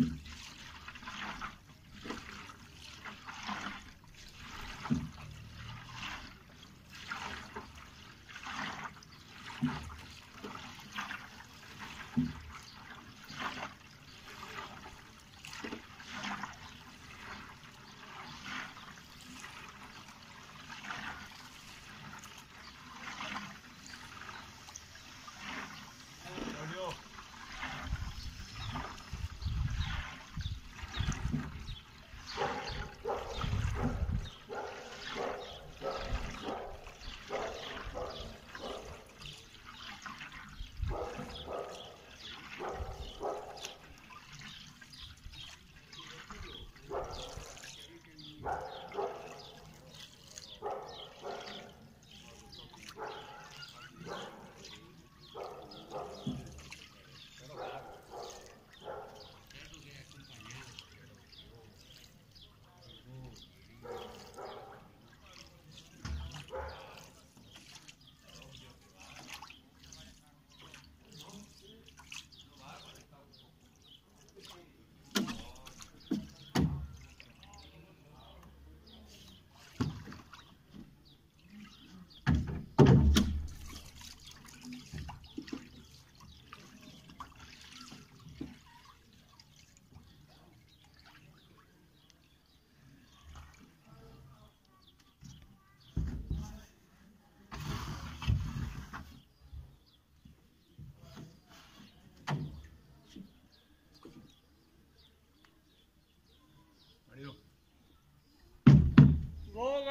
Mm-hmm.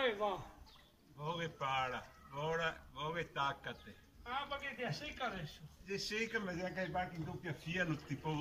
E va. Voga e e taccate. Ah, perché ti assicca adesso. Sì, sì, che mi dica che va in doppia fia, non ti può